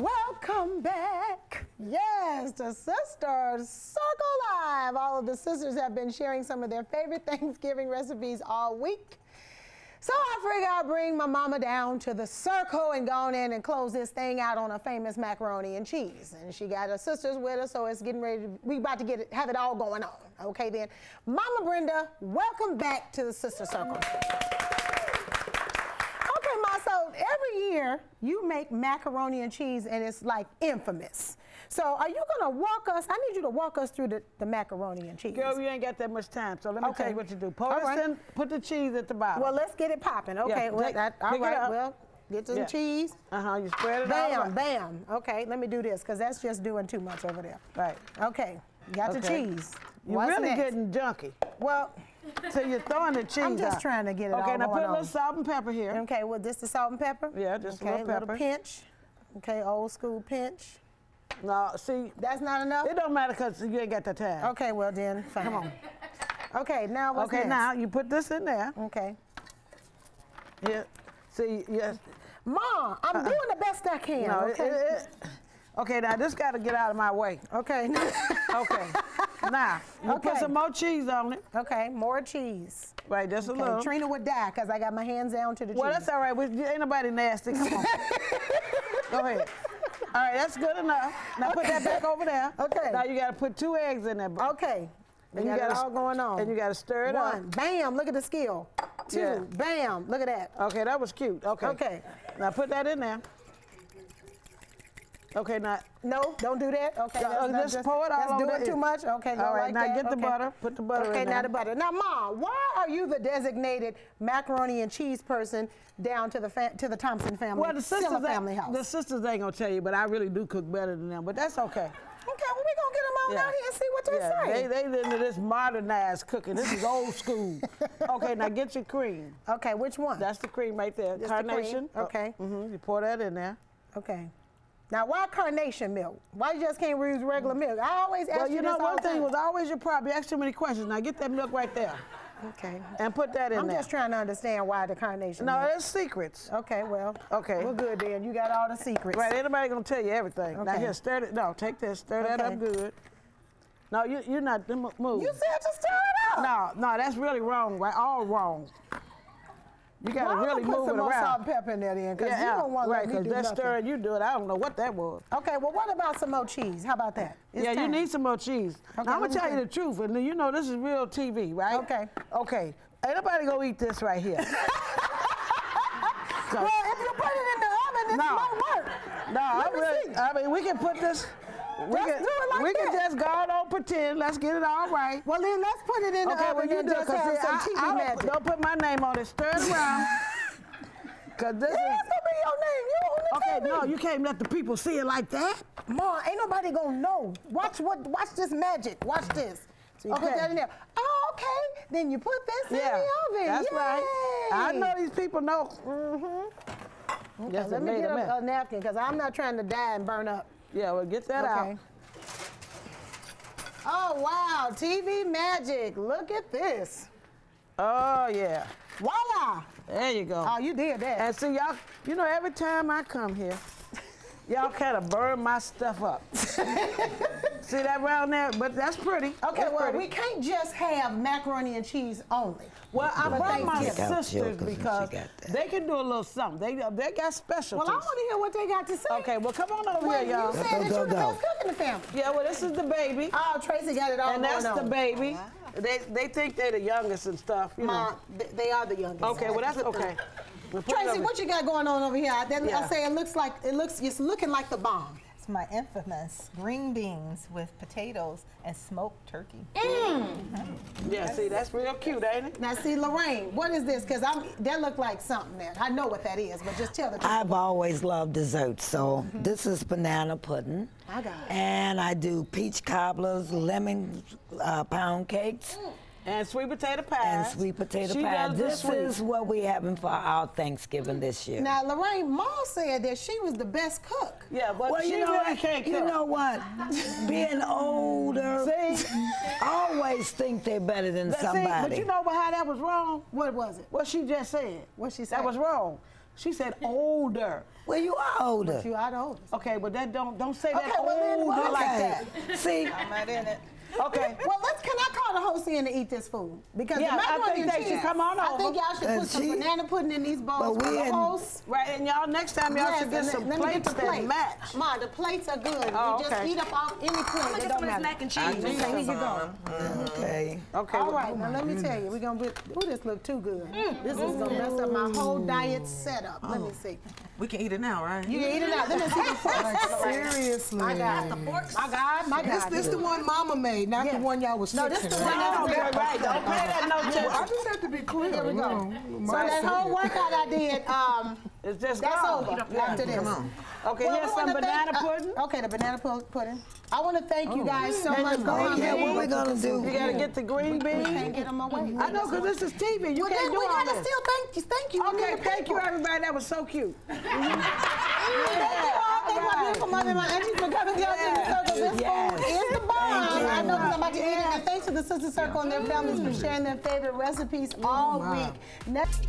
welcome back. Yes, the Sisters Circle Live. All of the sisters have been sharing some of their favorite Thanksgiving recipes all week. So I figured I'd bring my mama down to the circle and go in and close this thing out on a famous macaroni and cheese. And she got her sisters with her, so it's getting ready. To, we about to get it, have it all going on. Okay then, Mama Brenda, welcome back to the Sister Circle. Okay, Ma. So every year you make macaroni and cheese, and it's like infamous. So are you gonna walk us? I need you to walk us through the, the macaroni and cheese. Girl, you ain't got that much time, so let me Okay. tell you what you do. Pour All right. in, put the cheese at the bottom. Well, let's get it popping. Okay, Yeah, well, take- that, all right, well, get some Yeah. cheese. uh-huh, you spread it Bam, all right. bam. Okay, let me do this, because that's just doing too much over there. Right. Okay, got the cheese. You're What's really next? getting junky. Well, So you're throwing the cheese I'm just out. trying to get it Okay, all now put a little salt and pepper here. okay, well, this the salt and pepper? Yeah, just a okay, little pepper. pinch. Okay, old school pinch. No, see, That's not enough? it don't matter because you ain't got the time. Okay, well then, fine. Come on. Okay, now what's okay, next? now you put this in there. Okay. Yeah. See, yes. Mom, I'm uh-uh. doing the best I can. No, okay? it- it- okay, now this got to get out of my way. okay. Okay. Now, you Okay. put some more cheese on it. okay, more cheese. Right, just a Okay, little. Trina would die because I got my hands down to the Well, cheese. that's all right. We, ain't nobody nasty. Come on. Go ahead. All right, that's good enough. Now put that back over there. Okay. Now you got to put two eggs in there. Okay. And you got it gotta- all going on. And you got to stir it One, up. bam, look at the skill. Two, Yeah. bam, look at that. Okay, that was cute. Okay. Okay. Now put that in there. Okay, now. No, don't do that. Okay, No, that's, just pour it all That's over doing the- too much. Okay, All right, like now that. get the Okay. butter. Put the butter Okay, in now there. the butter. Now, Mom, why are you the designated macaroni and cheese person down to the to the Thompson family, Well, the sisters, family house? the sisters ain't gonna tell you, but I really do cook better than them. But that's okay. Okay, well, we're going to get them on out here and see what they yeah, say. They, they into this modernized cooking. This is old school. okay, now get your cream. okay, which one? That's the cream right there. Just the cream, Carnation. okay. hmm You pour that in there. okay. Now, why carnation milk? Why you just can't use regular milk? I always ask Well, you you know, one thing was always your problem. You asked too many questions. Now get that milk right there Okay. and put that in there. I'm there. just trying to understand why the carnation no, there's secrets. Okay, well. Okay. We're good then. You got all the secrets. Right, anybody gonna tell you everything. Now Okay. here, stir it. No, take this, stir that up good. No, you, you're not, move. You said to stir it up. No, no, that's really wrong, right? All wrong. You gotta Well, I'm really put move some it more salt around. and pepper in there then, because you don't want to right, let me because do that stirring you do it. I don't know what that was. Okay, well, what about some more cheese? How about that? It's yeah, you need some more cheese. Okay, now, I'm gonna tell you the truth, and you know this is real TV, right? Okay. Okay. Ain't nobody gonna eat this right here. So- Well, if you put it in the oven, this No. might work. No, I Let me really, see. I mean, we can put this. We can, do it like we can just go on pretend. Let's get it all right. Well, then let's put it in the Okay, oven well, you do because have some I, TV I don't, magic. don't put my name on it. Stir it around. Cause this Yeah, is it's gonna be your name. You on the okay. TV. No, you can't let the people see it like that. Ma, ain't nobody gonna know. Watch what? Watch this magic. Watch this. So you put Okay. that in there. Oh, okay. Then you put this Yeah, in the oven. that's right. I know these people know. Mm-hmm. Yes, Let me get a, a napkin because I'm not trying to die and burn up. Yeah, well, get that Okay. out. Oh wow, TV magic. Look at this. Oh yeah, Voila. there you go. Oh, you did that. And see, y'all, you know, every time I come here, y'all kind of burn my stuff up. see that round there? But that's pretty. Okay, That's well, pretty. we can't just have macaroni and cheese only. Well, I for brought my Thanksgiving. Look sisters Jill, 'cause she because they can do a little something. They they got specialties. Well, I want to hear what they got to say. Okay, well, come on over Well, here, y'all. you said Go, that go, you're the go. best cook in the family. Yeah, well, this is the baby, Oh, Tracy got it all and that's going the on. baby. They they think they're the youngest and stuff. You know. Ma, they are the youngest. Okay, well, that's okay. It Tracy, what you got going on over here? That, I Yeah. say it looks like it looks. It's looking like the bomb. It's my infamous green beans with potatoes and smoked turkey. Mm. Yeah, see, that's real cute, ain't it? Now, see, Lorraine, what is this? Because I'm that look like something there. I know what that is, but just tell the truth. I've always loved desserts, so mm-hmm. this is banana pudding. I got it. And I do peach cobblers, lemon uh, pound cakes, mm. And sweet potato pie. and sweet potato she pie. This sweet. is what we having for our Thanksgiving this year. Now, Lorraine, Ma said that she was the best cook. Yeah, but well, she you know, really what? can't cook. you know what? Being older, See? always think they're better than That- see, somebody. but you know how that was wrong? What was it? What she just said. What she That said? was wrong. She said older. Well, you are older. You are older. Okay, but that don't don't say that Okay, well then, older what like that. See, I'm not in it. Okay. Well, let's. Can I call the host in to eat this food? Because Yeah, the I think and they should cheese- come on over. I think y'all should And put some banana pudding in these bowls But for we the in- host. Right, and y'all next time y'all Yes, should get some let me get plates the that plate. match. Ma, the plates are good. Oh, you just okay. eat up off any plate. Get It some don't of this matter. mac and Okay, cheese. here you go. Mm-hmm. okay. Okay. All right, oh now let me tell you, we're gonna be. Ooh, this look too good. Mm. This is gonna mess up my whole diet setup. Let me oh. see. We can eat it now, right? You can eat it out. Let me see the forks. Seriously. My God. My God, my This, God. this the one Mama made, not Yeah. the one y'all was No, this fixing. the one right? that- Okay, right. Don't pay that no I just have to be clear. Here we go. So that whole workout I did, um, It's just that's gone. over after this. Come on. Okay, Well, here's some banana thank- uh, pudding. okay, the banana pu- pudding. I want to thank you guys so And much the for green coming. Yeah, what we gonna do. You do? gotta get the green beans. We can't get them away. I know, because this is TV. You well, can't then do we all gotta still thank you. Thank you. Okay, thank you, everybody. That was so cute. Thank you all. Thank my beautiful mother and my aunties for coming down to the circle. This Yes. food is the bomb. I know 'cause I'm about to eat it. And thanks to the Sister Circle and their families for sharing their favorite recipes all week. Next.